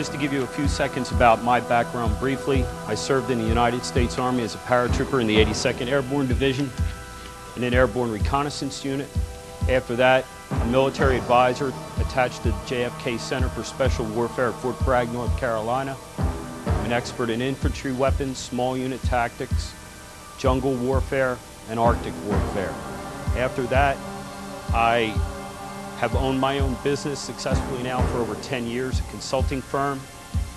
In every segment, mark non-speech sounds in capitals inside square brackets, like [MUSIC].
just to give you a few seconds about my background briefly, I served in the United States Army as a paratrooper in the 82nd Airborne Division in an airborne reconnaissance unit. After that, a military advisor attached to the JFK Center for Special Warfare at Fort Bragg, North Carolina. I'm an expert in infantry weapons, small unit tactics, jungle warfare, and Arctic warfare. After that, I have owned my own business successfully now for over 10 years, a consulting firm.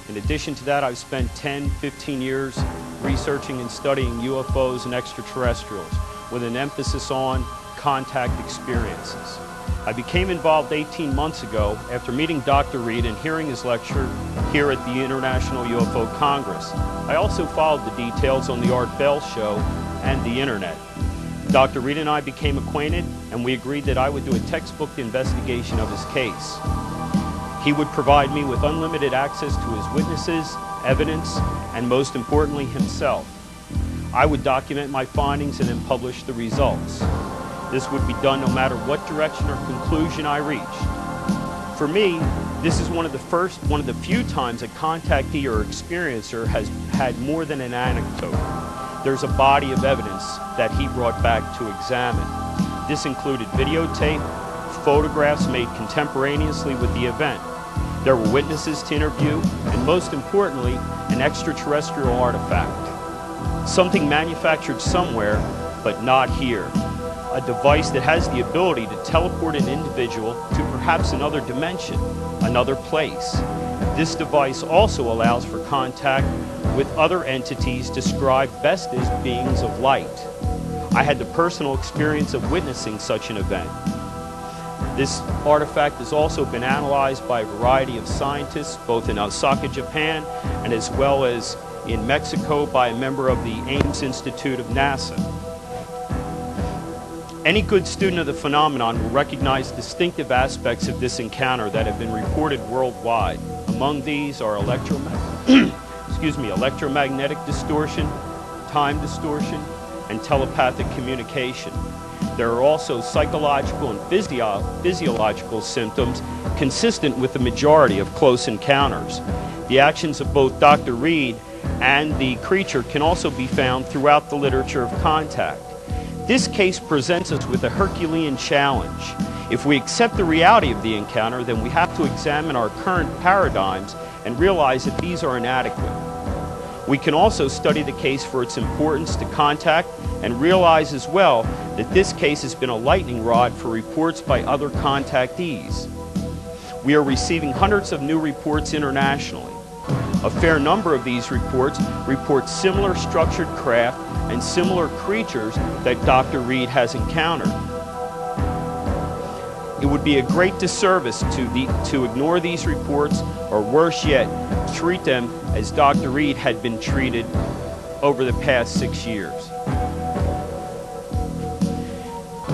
In addition to that, I've spent 10, 15 years researching and studying UFOs and extraterrestrials with an emphasis on contact experiences. I became involved 18 months ago after meeting Dr. Reed and hearing his lecture here at the International UFO Congress. I also followed the details on the Art Bell show and the internet. Dr. Reed and I became acquainted and we agreed that I would do a textbook investigation of his case. He would provide me with unlimited access to his witnesses, evidence, and most importantly, himself. I would document my findings and then publish the results. This would be done no matter what direction or conclusion I reached. For me, this is one of the first, one of the few times a contactee or experiencer has had more than an anecdote there's a body of evidence that he brought back to examine. This included videotape, photographs made contemporaneously with the event. There were witnesses to interview, and most importantly, an extraterrestrial artifact. Something manufactured somewhere, but not here. A device that has the ability to teleport an individual to perhaps another dimension, another place. This device also allows for contact with other entities described best as beings of light. I had the personal experience of witnessing such an event. This artifact has also been analyzed by a variety of scientists, both in Osaka, Japan, and as well as in Mexico by a member of the Ames Institute of NASA. Any good student of the phenomenon will recognize distinctive aspects of this encounter that have been reported worldwide. Among these are electromagnetic excuse me, electromagnetic distortion, time distortion, and telepathic communication. There are also psychological and physio physiological symptoms consistent with the majority of close encounters. The actions of both Dr. Reed and the creature can also be found throughout the literature of contact. This case presents us with a Herculean challenge. If we accept the reality of the encounter, then we have to examine our current paradigms and realize that these are inadequate. We can also study the case for its importance to contact and realize as well that this case has been a lightning rod for reports by other contactees. We are receiving hundreds of new reports internationally. A fair number of these reports report similar structured craft and similar creatures that Dr. Reed has encountered. It would be a great disservice to, the, to ignore these reports, or worse yet, treat them as Dr. Reed had been treated over the past six years.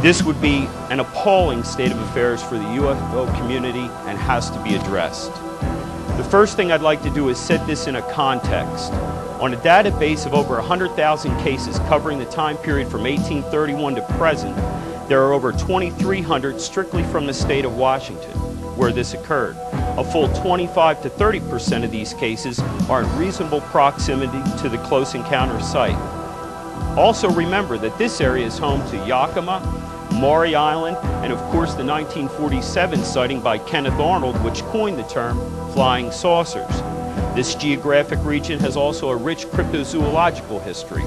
This would be an appalling state of affairs for the UFO community and has to be addressed. The first thing I'd like to do is set this in a context. On a database of over 100,000 cases covering the time period from 1831 to present, there are over 2,300 strictly from the state of Washington where this occurred. A full 25 to 30 percent of these cases are in reasonable proximity to the close encounter site. Also remember that this area is home to Yakima, Maury Island, and of course the 1947 sighting by Kenneth Arnold which coined the term flying saucers. This geographic region has also a rich cryptozoological history.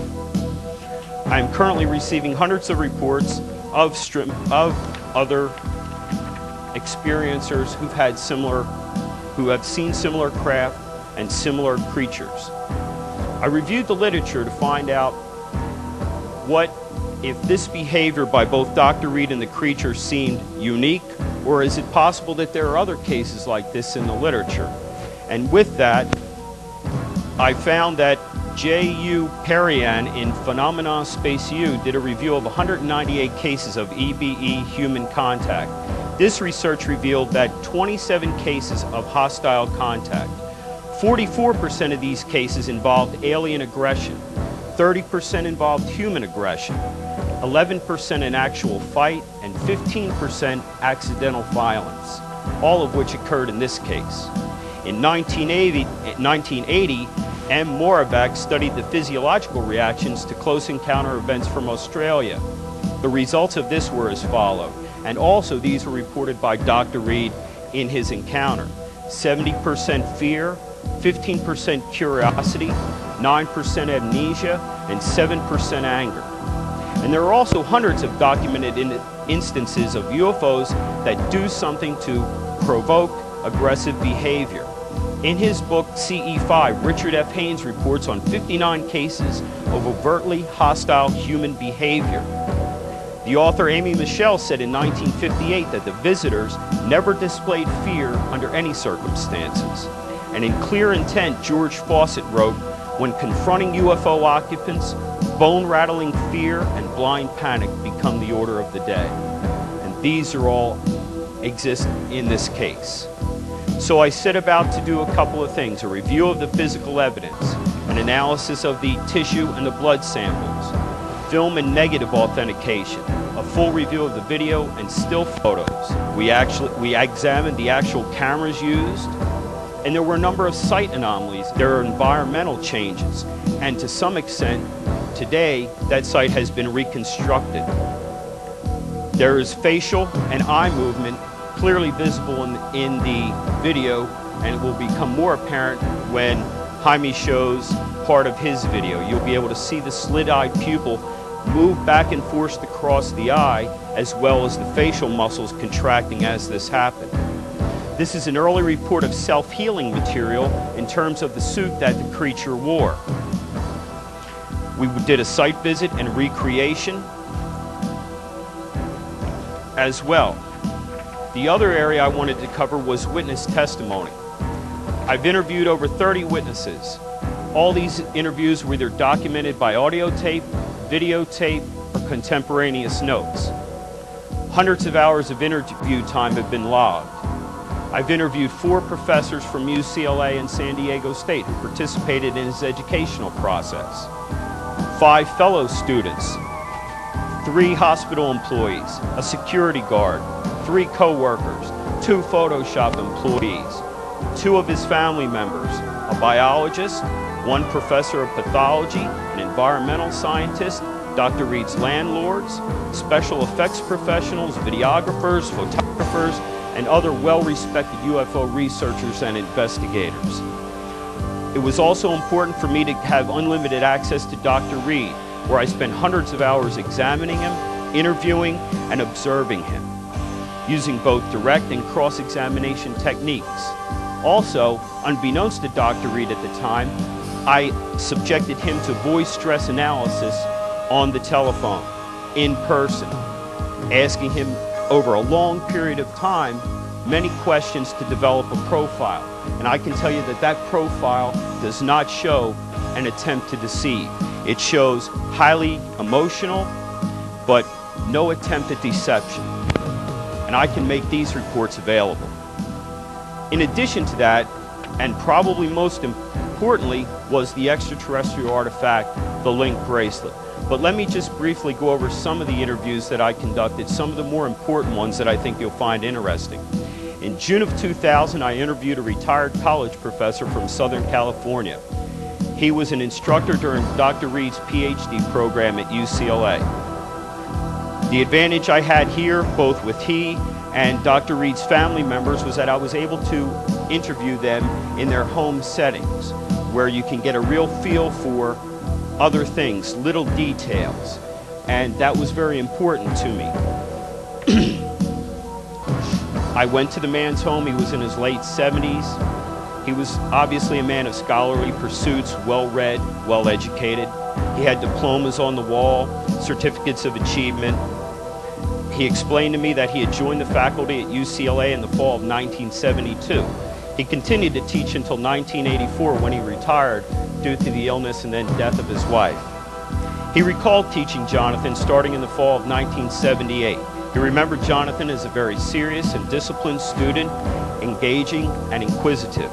I am currently receiving hundreds of reports of, of other experiencers who've had similar, who have seen similar craft and similar creatures. I reviewed the literature to find out what if this behavior by both Dr. Reed and the creature seemed unique, or is it possible that there are other cases like this in the literature? And with that, I found that J.U. Perian in Phenomena Space U did a review of 198 cases of EBE human contact. This research revealed that 27 cases of hostile contact. 44% of these cases involved alien aggression. 30% involved human aggression. 11% an actual fight, and 15% accidental violence, all of which occurred in this case. In 1980, 1980 M. Moravec studied the physiological reactions to close encounter events from Australia. The results of this were as follow, and also these were reported by Dr. Reed in his encounter. 70% fear, 15% curiosity, 9% amnesia, and 7% anger. And there are also hundreds of documented in instances of UFOs that do something to provoke aggressive behavior. In his book CE5, Richard F. Haines reports on 59 cases of overtly hostile human behavior. The author Aimé Michel said in 1958 that the visitors never displayed fear under any circumstances. And in Clear Intent, George Fawcett wrote, when confronting UFO occupants, bone-rattling fear and blind panic become the order of the day. And these are all exist in this case. So I set about to do a couple of things, a review of the physical evidence, an analysis of the tissue and the blood samples, film and negative authentication, a full review of the video and still photos. We actually we examined the actual cameras used, and there were a number of site anomalies. There are environmental changes, and to some extent, today, that site has been reconstructed. There is facial and eye movement clearly visible in, in the video, and it will become more apparent when Jaime shows part of his video. You'll be able to see the slit-eyed pupil move back and forth across the eye, as well as the facial muscles contracting as this happened. This is an early report of self-healing material in terms of the suit that the creature wore. We did a site visit and recreation as well. The other area I wanted to cover was witness testimony. I've interviewed over 30 witnesses. All these interviews were either documented by audio tape, videotape, or contemporaneous notes. Hundreds of hours of interview time have been logged. I've interviewed four professors from UCLA and San Diego State who participated in his educational process, five fellow students, three hospital employees, a security guard, three co-workers, two Photoshop employees, two of his family members, a biologist, one professor of pathology, an environmental scientist, Dr. Reed's landlords, special effects professionals, videographers, photographers, and other well-respected UFO researchers and investigators. It was also important for me to have unlimited access to Dr. Reed, where I spent hundreds of hours examining him, interviewing, and observing him using both direct and cross-examination techniques. Also, unbeknownst to Dr. Reed at the time, I subjected him to voice stress analysis on the telephone, in person, asking him over a long period of time many questions to develop a profile. And I can tell you that that profile does not show an attempt to deceive. It shows highly emotional, but no attempt at deception and I can make these reports available. In addition to that, and probably most importantly, was the extraterrestrial artifact, the Link bracelet. But let me just briefly go over some of the interviews that I conducted, some of the more important ones that I think you'll find interesting. In June of 2000, I interviewed a retired college professor from Southern California. He was an instructor during Dr. Reed's PhD program at UCLA. The advantage I had here, both with he and Dr. Reed's family members, was that I was able to interview them in their home settings, where you can get a real feel for other things, little details. And that was very important to me. [CLEARS THROAT] I went to the man's home. He was in his late 70s. He was obviously a man of scholarly pursuits, well-read, well-educated. He had diplomas on the wall, certificates of achievement, he explained to me that he had joined the faculty at UCLA in the fall of 1972. He continued to teach until 1984 when he retired due to the illness and then death of his wife. He recalled teaching Jonathan starting in the fall of 1978. He remembered Jonathan as a very serious and disciplined student, engaging and inquisitive.